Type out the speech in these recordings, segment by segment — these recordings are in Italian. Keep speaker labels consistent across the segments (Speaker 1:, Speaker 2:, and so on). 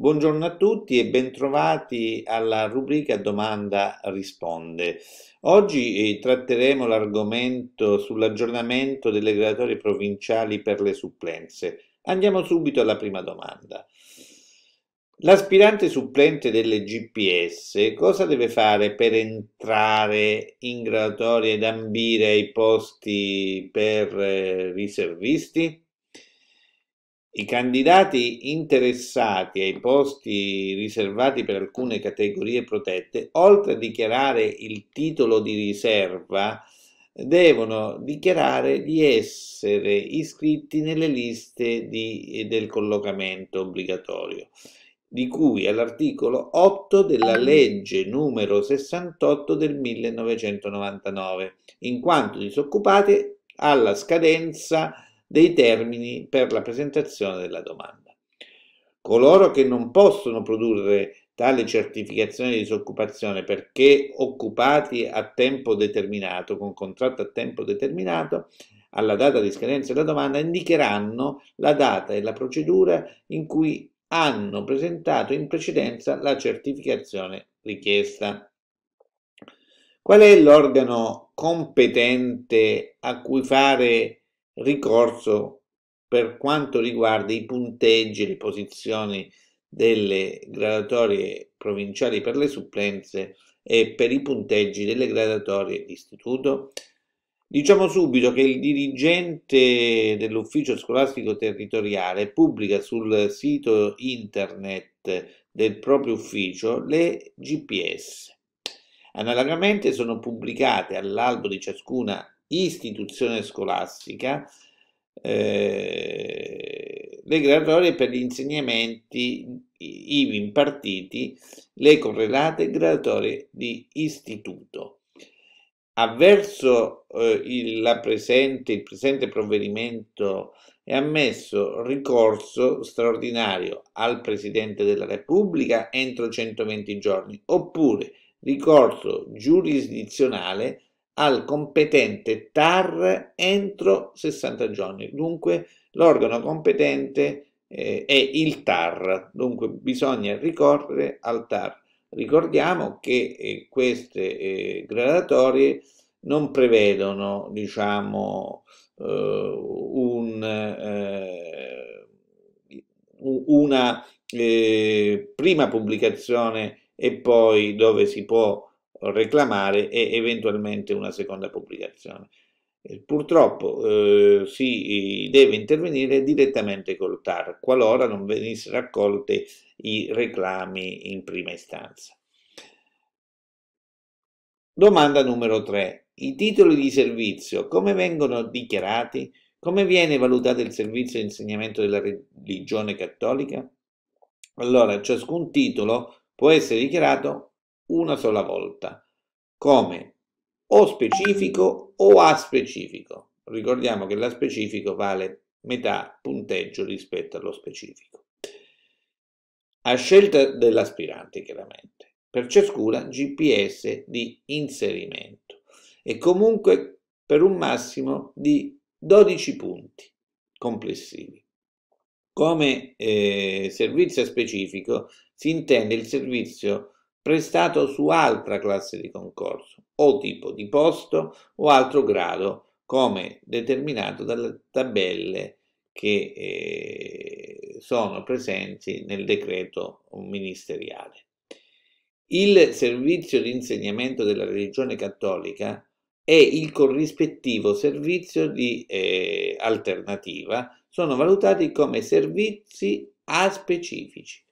Speaker 1: Buongiorno a tutti e bentrovati alla rubrica Domanda risponde. Oggi eh, tratteremo l'argomento sull'aggiornamento delle graduatorie provinciali per le supplenze. Andiamo subito alla prima domanda. L'aspirante supplente delle GPS cosa deve fare per entrare in graduatoria ed ambire ai posti per eh, riservisti? I candidati interessati ai posti riservati per alcune categorie protette, oltre a dichiarare il titolo di riserva, devono dichiarare di essere iscritti nelle liste di, del collocamento obbligatorio, di cui all'articolo 8 della legge numero 68 del 1999, in quanto disoccupati alla scadenza dei termini per la presentazione della domanda. Coloro che non possono produrre tale certificazione di disoccupazione perché occupati a tempo determinato, con contratto a tempo determinato, alla data di scadenza della domanda indicheranno la data e la procedura in cui hanno presentato in precedenza la certificazione richiesta. Qual è l'organo competente a cui fare ricorso per quanto riguarda i punteggi e le posizioni delle gradatorie provinciali per le supplenze e per i punteggi delle gradatorie d'istituto. Diciamo subito che il dirigente dell'ufficio scolastico territoriale pubblica sul sito internet del proprio ufficio le GPS. Analogamente sono pubblicate all'albo di ciascuna istituzione scolastica eh, le graduatorie per gli insegnamenti ivi impartiti, le correlate graduatorie di istituto. Avverso eh, il, presente, il presente provvedimento è ammesso ricorso straordinario al Presidente della Repubblica entro 120 giorni, oppure ricorso giurisdizionale al competente TAR entro 60 giorni. Dunque l'organo competente eh, è il TAR, dunque bisogna ricorrere al TAR. Ricordiamo che eh, queste eh, gradatorie non prevedono, diciamo, eh, un, eh, una eh, prima pubblicazione e poi dove si può reclamare e eventualmente una seconda pubblicazione. Purtroppo eh, si deve intervenire direttamente col TAR qualora non venissero raccolte i reclami in prima istanza. Domanda numero 3. I titoli di servizio come vengono dichiarati? Come viene valutato il servizio di insegnamento della religione cattolica? Allora, ciascun titolo può essere dichiarato una sola volta, come o specifico o a specifico. Ricordiamo che la specifico vale metà punteggio rispetto allo specifico. A scelta dell'aspirante, chiaramente, per ciascuna GPS di inserimento e comunque per un massimo di 12 punti complessivi. Come eh, servizio specifico si intende il servizio prestato su altra classe di concorso o tipo di posto o altro grado come determinato dalle tabelle che eh, sono presenti nel decreto ministeriale. Il servizio di insegnamento della religione cattolica è il corrispettivo servizio di eh, alternativa, sono valutati come servizi a specifici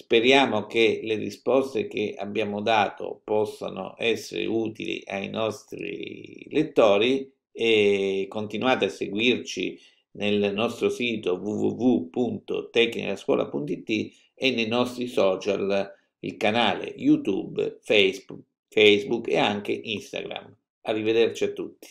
Speaker 1: Speriamo che le risposte che abbiamo dato possano essere utili ai nostri lettori e continuate a seguirci nel nostro sito www.tecnicascuola.it e nei nostri social, il canale YouTube, Facebook, Facebook e anche Instagram. Arrivederci a tutti.